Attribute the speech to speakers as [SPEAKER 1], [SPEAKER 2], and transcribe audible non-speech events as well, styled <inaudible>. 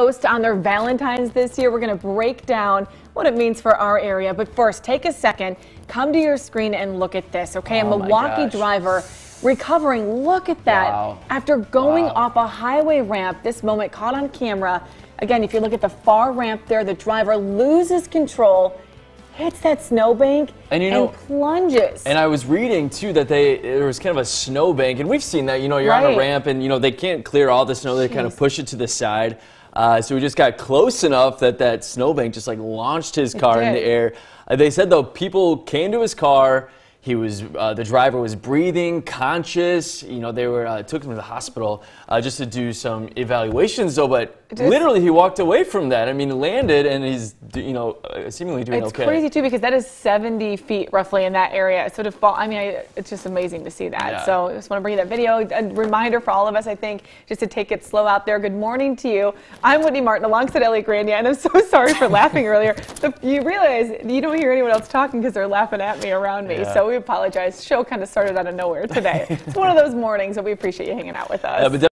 [SPEAKER 1] host on their Valentine's this year. We're going to break down what it means for our area. But first, take a second, come to your screen and look at this, okay?
[SPEAKER 2] Oh
[SPEAKER 1] a Milwaukee driver recovering. Look at that.
[SPEAKER 2] Wow.
[SPEAKER 1] After going
[SPEAKER 2] Wow.
[SPEAKER 1] off a highway ramp, this moment caught on camera. Again, if you look at the far ramp there, the driver loses control, hits that snowbank,
[SPEAKER 2] And you know-
[SPEAKER 1] plunges.
[SPEAKER 2] And I was reading too that they there was kind of a snowbank, and we've seen that. You know, you're on a ramp, and you know they can't clear all the snow. They kind of push it to the side. Uh, so we just got close enough that that snowbank just like launched his car in the air. Uh, they said though people came to his car. He was uh, the driver was breathing, conscious. You know, they were uh, took him to the hospital uh, just to do some evaluations. Though, but
[SPEAKER 1] Just-
[SPEAKER 2] literally he walked away from that. I mean, landed and he's you know uh, seemingly doing okay.
[SPEAKER 1] It's
[SPEAKER 2] okay.
[SPEAKER 1] crazy too because that is 70 feet roughly in that area. So to fall, I mean, I, it's just amazing to see that.
[SPEAKER 2] Yeah.
[SPEAKER 1] So I just want to bring you that video. A reminder for all of us, I think, just to take it slow out there. Good morning to you. I'm Whitney Martin alongside Ellie Grandia, and I'm so <laughs> sorry for laughing earlier. The, you realize you don't hear anyone else talking because they're laughing at me around me.
[SPEAKER 2] Yeah.
[SPEAKER 1] So we apologize. Show kind of started out of nowhere today. <laughs> it's one of those mornings, so we appreciate you hanging out with us.
[SPEAKER 2] Uh,